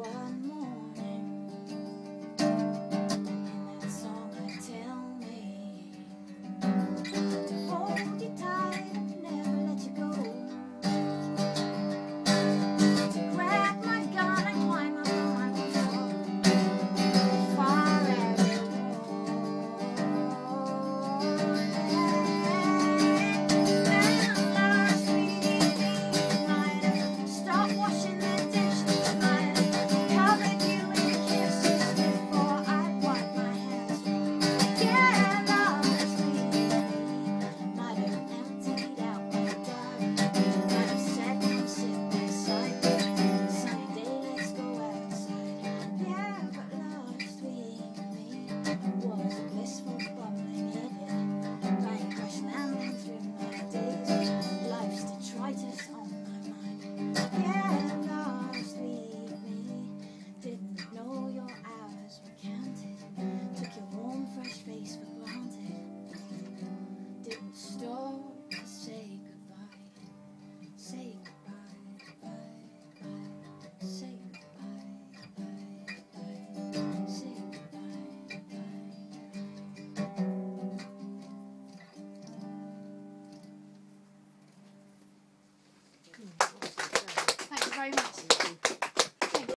one